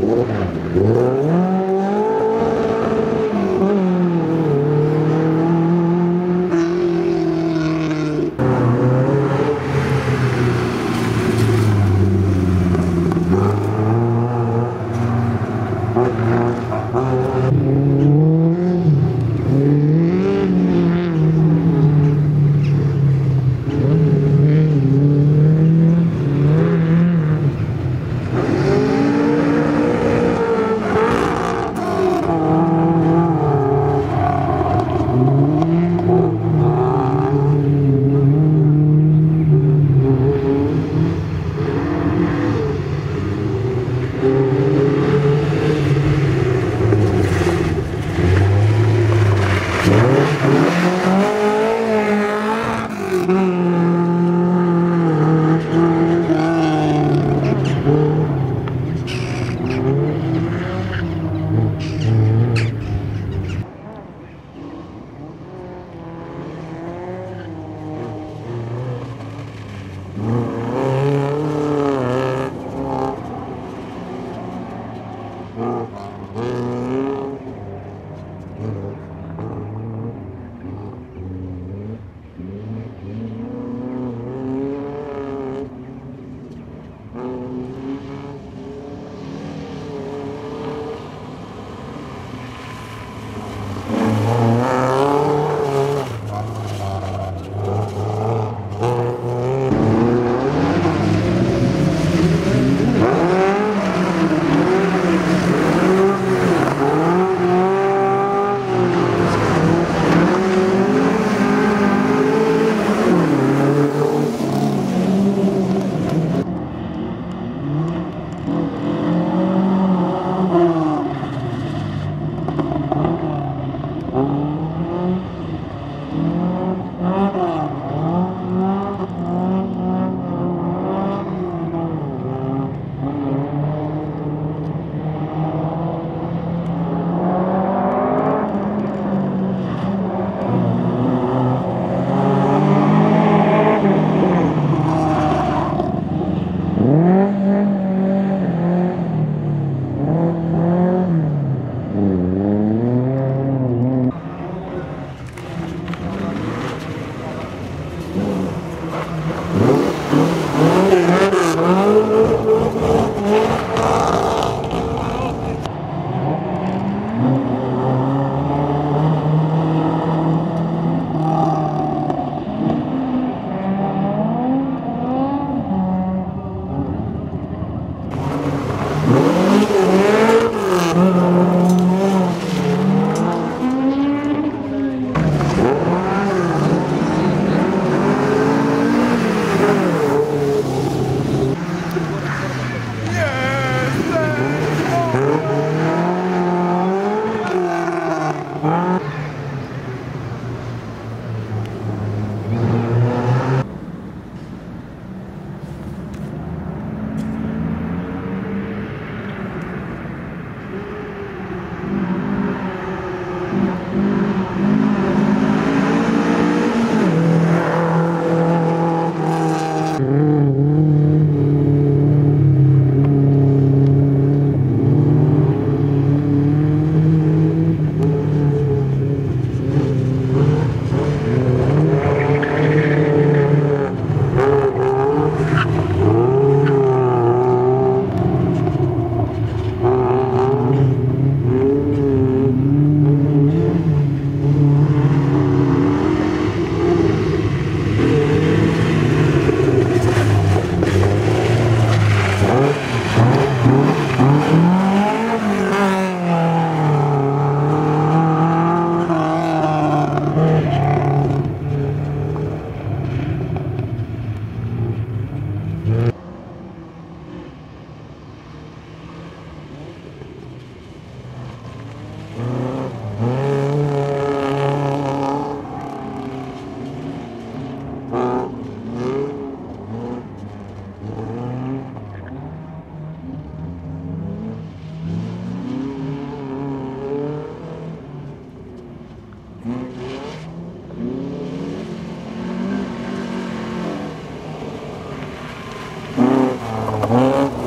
¡Wow! Mm-hmm. Thank you. Mm-hmm.